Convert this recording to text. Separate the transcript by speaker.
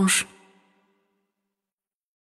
Speaker 1: mąż.